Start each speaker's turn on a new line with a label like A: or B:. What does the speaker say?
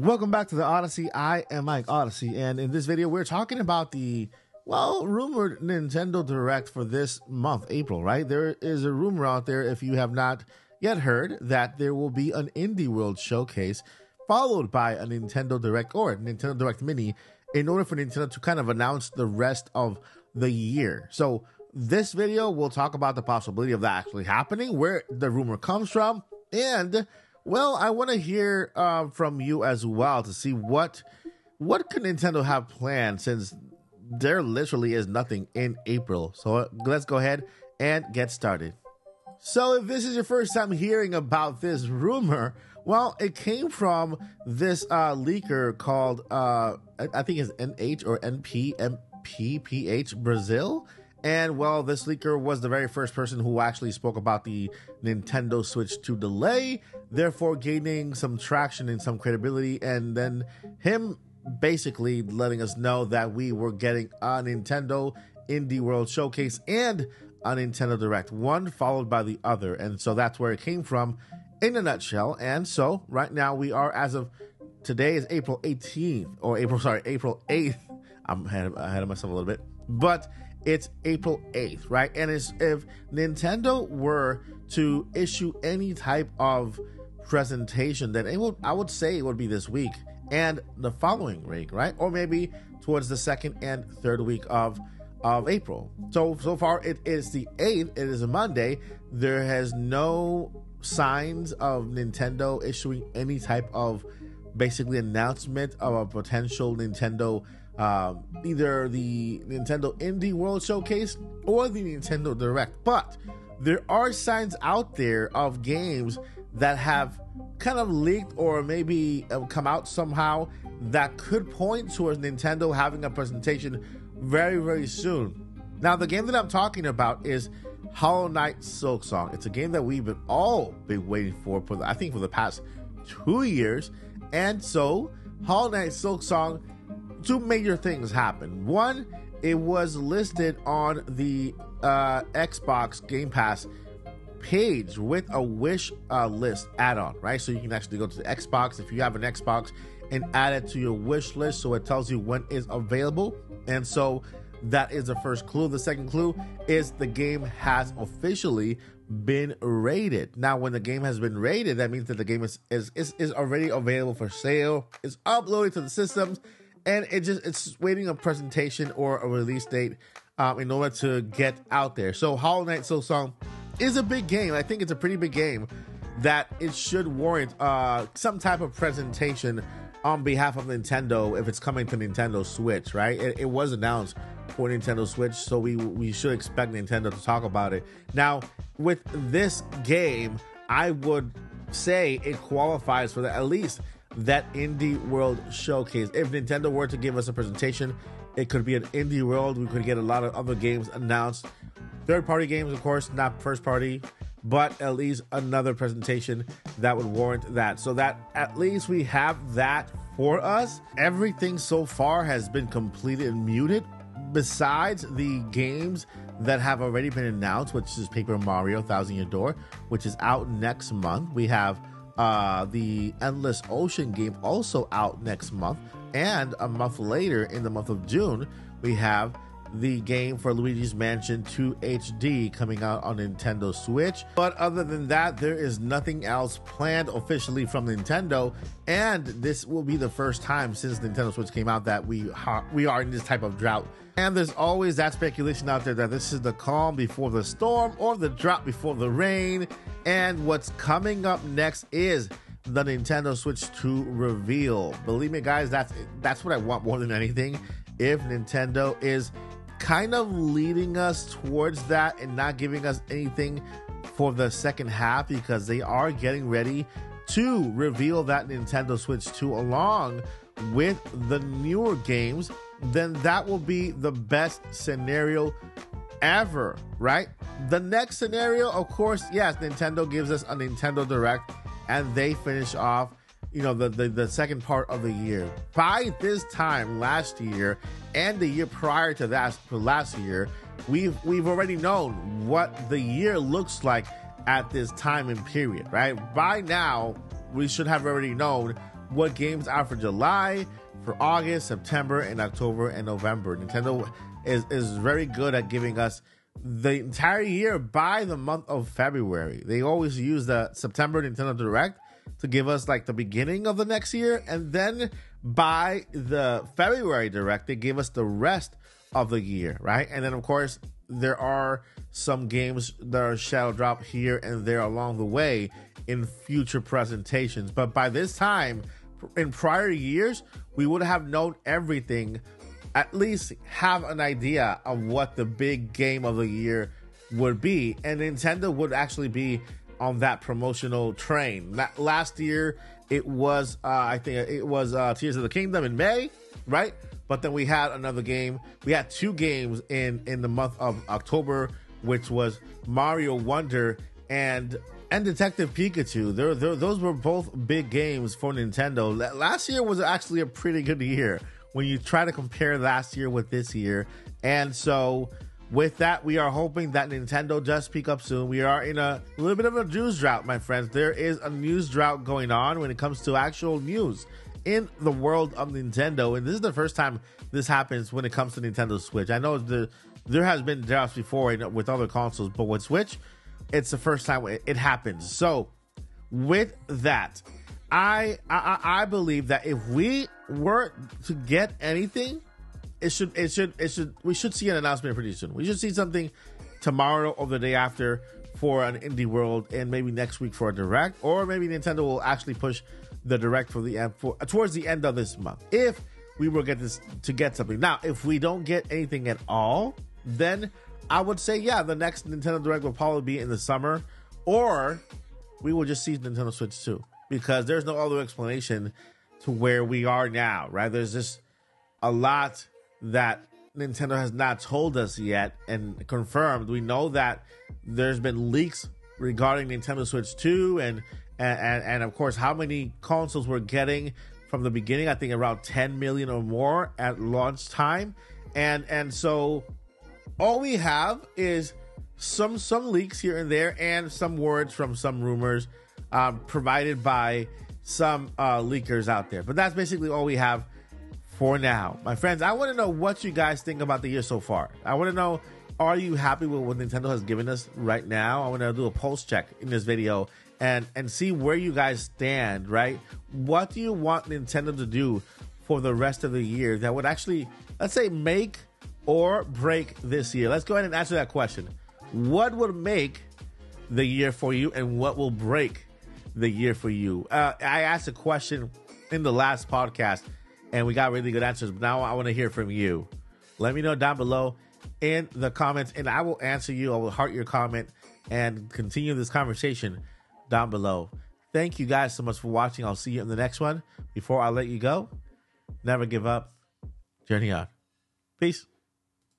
A: Welcome back to the Odyssey. I am Mike Odyssey, and in this video, we're talking about the well rumored Nintendo Direct for this month, April. Right? There is a rumor out there, if you have not yet heard, that there will be an Indie World showcase followed by a Nintendo Direct or Nintendo Direct Mini in order for Nintendo to kind of announce the rest of the year. So this video will talk about the possibility of that actually happening, where the rumor comes from, and well, I want to hear uh, from you as well to see what what could Nintendo have planned since there literally is nothing in April. So let's go ahead and get started. So if this is your first time hearing about this rumor, well, it came from this uh, leaker called uh, I think it's NH or NPMPPH Brazil and well, this leaker was the very first person who actually spoke about the Nintendo Switch 2 delay, therefore gaining some traction and some credibility. And then him basically letting us know that we were getting a Nintendo Indie World Showcase and a Nintendo Direct, one followed by the other. And so that's where it came from in a nutshell. And so right now we are, as of today, is April 18th, or April, sorry, April 8th. I'm ahead of, ahead of myself a little bit. But it's April 8th, right? And if Nintendo were to issue any type of presentation, then it would I would say it would be this week and the following week, right? Or maybe towards the second and third week of of April. So so far it is the 8th, it is a Monday. There has no signs of Nintendo issuing any type of basically announcement of a potential Nintendo um, either the Nintendo Indie World Showcase or the Nintendo Direct. But there are signs out there of games that have kind of leaked or maybe come out somehow that could point towards Nintendo having a presentation very, very soon. Now, the game that I'm talking about is Hollow Knight Silksong. It's a game that we've been all been waiting for, for I think for the past two years. And so, Hollow Knight Silksong two major things happened. One, it was listed on the uh, Xbox Game Pass page with a wish uh, list add-on, right? So you can actually go to the Xbox if you have an Xbox and add it to your wish list, so it tells you when is available. And so that is the first clue. The second clue is the game has officially been rated. Now, when the game has been rated, that means that the game is is is, is already available for sale. It's uploaded to the systems and it just it's waiting a presentation or a release date um, in order to get out there. So Hollow Knight Silksong is a big game. I think it's a pretty big game that it should warrant uh, some type of presentation on behalf of Nintendo if it's coming to Nintendo Switch, right? It, it was announced for Nintendo Switch, so we we should expect Nintendo to talk about it. Now, with this game, I would say it qualifies for the, at least that Indie World Showcase. If Nintendo were to give us a presentation, it could be an Indie World. We could get a lot of other games announced. Third party games, of course, not first party, but at least another presentation that would warrant that. So that at least we have that for us. Everything so far has been completed and muted, besides the games that have already been announced, which is Paper Mario Thousand Year Door, which is out next month. We have uh, the Endless Ocean game also out next month. And a month later, in the month of June, we have the game for Luigi's Mansion 2 HD coming out on Nintendo Switch. But other than that, there is nothing else planned officially from Nintendo, and this will be the first time since Nintendo Switch came out that we ha- we are in this type of drought. And there's always that speculation out there that this is the calm before the storm or the drought before the rain. And what's coming up next is the Nintendo Switch 2 reveal. Believe me, guys, that's that's what I want more than anything. If Nintendo is kind of leading us towards that and not giving us anything for the second half because they are getting ready to reveal that Nintendo Switch 2 along with the newer games, then that will be the best scenario ever, right? The next scenario, of course, yes, Nintendo gives us a Nintendo Direct and they finish off you know the, the, the second part of the year by this time last year and the year prior to that last year we've we've already known what the year looks like at this time and period right by now we should have already known what games are for July, for August, September, and October and November. Nintendo is is very good at giving us the entire year by the month of February. They always use the September Nintendo Direct to give us like the beginning of the next year, and then by the February Direct, they give us the rest of the year, right? And then of course there are some games that are shadow drop here and there along the way in future presentations. But by this time, in prior years, we would have known everything, at least have an idea of what the big game of the year would be. And Nintendo would actually be on that promotional train. Last year, it was, uh, I think it was uh, Tears of the Kingdom in May, right? But then we had another game. We had two games in in the month of October, which was Mario Wonder and and Detective Pikachu. They're, they're, those were both big games for Nintendo. Last year was actually a pretty good year when you try to compare last year with this year. And so, with that, we are hoping that Nintendo does pick up soon. We are in a little bit of a news drought, my friends. There is a news drought going on when it comes to actual news in the world of Nintendo. And this is the first time this happens when it comes to Nintendo Switch. I know the, there has been droughts before with other consoles, but with Switch, it's the first time it, happens. So, with that, I, I I believe that if we were to get anything, it should it should it should we should see an announcement pretty soon. We should see something tomorrow or the day after for an indie world, and maybe next week for a direct, or maybe Nintendo will actually push the direct for the end for towards the end of this month. If we will get this to get something now, if we don't get anything at all, then I would say yeah, the next Nintendo Direct will probably be in the summer, or we will just see Nintendo Switch 2 because there's no other explanation to where we are now. Right? There's just a lot that Nintendo has not told us yet and confirmed. We know that there's been leaks regarding Nintendo Switch 2 and and, and, of course how many consoles we're getting from the beginning. I think around 10 million or more at launch time. And and so all we have is some some leaks here and there and some words from some rumors um, provided by some uh, leakers out there. But that's basically all we have for now. My friends, I want to know what you guys think about the year so far. I want to know are you happy with what Nintendo has given us right now? I want to do a pulse check in this video and and see where you guys stand, right? What do you want Nintendo to do for the rest of the year that would actually let's say make or break this year? Let's go ahead and answer that question. What would make the year for you and what will break the year for you? Uh, I asked a question in the last podcast and we got really good answers, but now I want to hear from you. Let me know down below in the comments and I will answer you. I will heart your comment and continue this conversation down below. Thank you guys so much for watching. I'll see you in the next one. Before I let you go, never give up. Journey on. Peace.